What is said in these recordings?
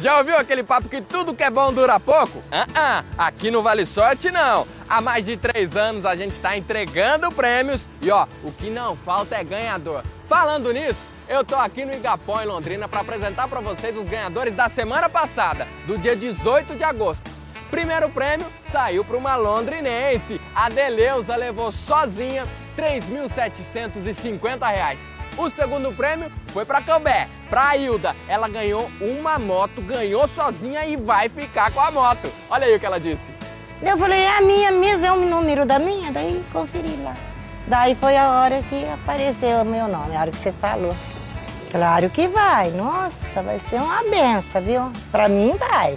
Já ouviu aquele papo que tudo que é bom dura pouco? Ah, ah, aqui no Vale Sorte não. Há mais de três anos a gente está entregando prêmios e ó, o que não falta é ganhador. Falando nisso, eu tô aqui no Igapó, em Londrina, para apresentar para vocês os ganhadores da semana passada, do dia 18 de agosto. Primeiro prêmio saiu para uma londrinense. A Deleuza levou sozinha R$ 3.750. O segundo prêmio foi para Cambé, para Hilda. Ela ganhou uma moto, ganhou sozinha e vai ficar com a moto. Olha aí o que ela disse. Eu falei, é a minha mesmo, é o número da minha, daí conferi lá. Daí foi a hora que apareceu o meu nome, a hora que você falou. Claro que vai, nossa, vai ser uma benção, viu? Pra mim vai.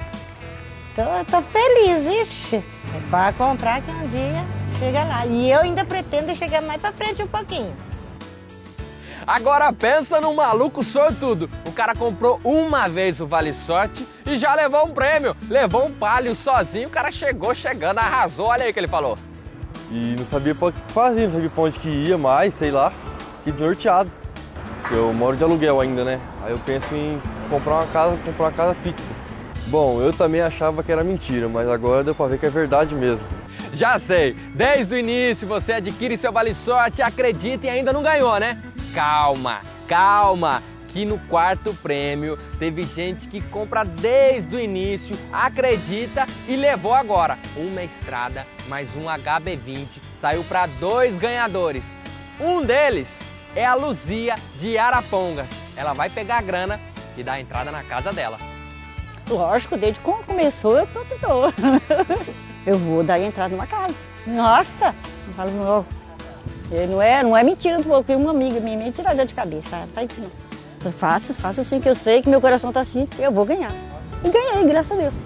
Tô, tô feliz, ixi. É para comprar que um dia chega lá. E eu ainda pretendo chegar mais pra frente um pouquinho. Agora pensa num maluco sortudo. O cara comprou uma vez o Vale Sorte e já levou um prêmio. Levou um palio sozinho, o cara chegou chegando, arrasou. Olha aí o que ele falou. E não sabia o que fazer, não sabia pra onde que ia mais, sei lá. Que desnorteado. Eu moro de aluguel ainda, né? Aí eu penso em comprar uma casa, comprar uma casa fixa. Bom, eu também achava que era mentira, mas agora deu pra ver que é verdade mesmo. Já sei, desde o início você adquire seu Vale Sorte, acredita e ainda não ganhou, né? Calma, calma, que no quarto prêmio teve gente que compra desde o início, acredita e levou agora uma estrada mais um HB20. Saiu para dois ganhadores. Um deles é a Luzia de Arapongas. Ela vai pegar a grana e dar a entrada na casa dela. Lógico, desde quando começou eu tô, tô. Eu vou dar a entrada numa casa. Nossa! Eu falo, não, é, não é mentira, porque uma amiga minha me tirou de cabeça, faz isso não. Faço assim que eu sei que meu coração tá assim, eu vou ganhar. E ganhei, graças a Deus.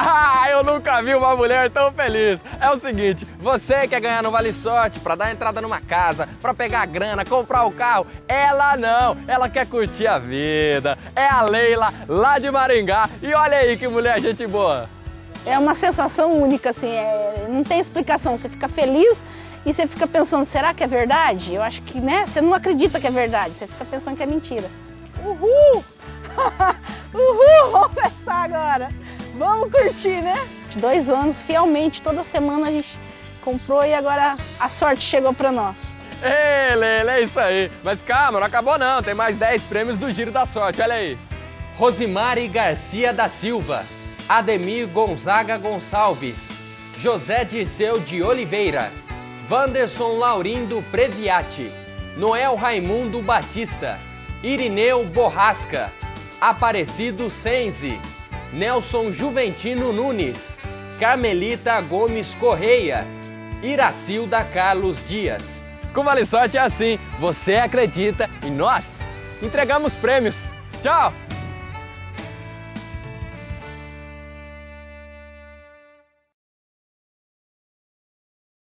Ah, eu nunca vi uma mulher tão feliz. É o seguinte, você quer ganhar no Vale Sorte para dar entrada numa casa, para pegar grana, comprar o carro? Ela não, ela quer curtir a vida. É a Leila lá de Maringá. E olha aí que mulher gente boa. É uma sensação única, assim, é, não tem explicação. Você fica feliz e você fica pensando, será que é verdade? Eu acho que, né, você não acredita que é verdade, você fica pensando que é mentira. Uhul! Uhul! Vamos festar agora! Vamos curtir, né? Dois anos, fielmente, toda semana a gente comprou e agora a sorte chegou para nós. Ei, Lele, é isso aí. Mas calma, não acabou não. Tem mais 10 prêmios do Giro da Sorte, olha aí. Rosimari Garcia da Silva, Ademir Gonzaga Gonçalves, José Dirceu de Oliveira, Vanderson Laurindo Previati, Noel Raimundo Batista, Irineu Borrasca, Aparecido Senzi, Nelson Juventino Nunes, Carmelita Gomes Correia, Iracilda Carlos Dias. Com Vale Sorte é assim, você acredita e nós entregamos prêmios. Tchau!